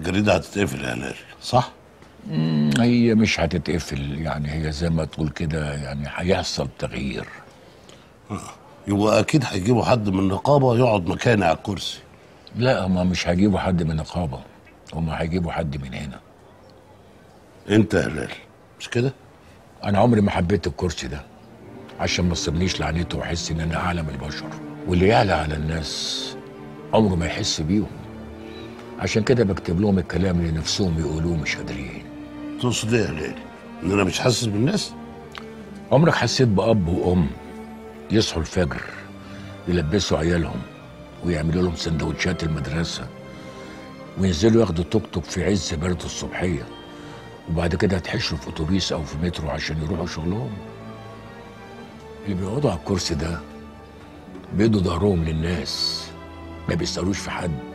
الجريده هتتقفل يا هلال. صح؟ هي مش هتتقفل يعني هي زي ما تقول كده يعني هيحصل تغيير. يبقى أكيد هيجيبوا حد من النقابة يقعد مكاني على الكرسي. لا هما مش هيجيبوا حد من النقابة هما هيجيبوا حد من هنا. أنت يا هلال مش كده؟ أنا عمري ما حبيت الكرسي ده عشان ما تصيبنيش لعنته وأحس إن أنا اعلى من البشر واللي يعلى على الناس عمره ما يحس بيهم. عشان كده بكتب لهم الكلام اللي نفسهم يقولوه مش قادرين. تقصد إيه يا إن أنا مش حاسس بالناس؟ عمرك حسيت بأب وأم يصحوا الفجر يلبسوا عيالهم ويعملوا لهم سندوتشات المدرسة وينزلوا ياخدوا توك توك في عز برد الصبحية وبعد كده يتحشروا في أتوبيس أو في مترو عشان يروحوا شغلهم؟ اللي بيقعدوا على الكرسي ده بيدوا ظهرهم للناس ما بيسألوش في حد.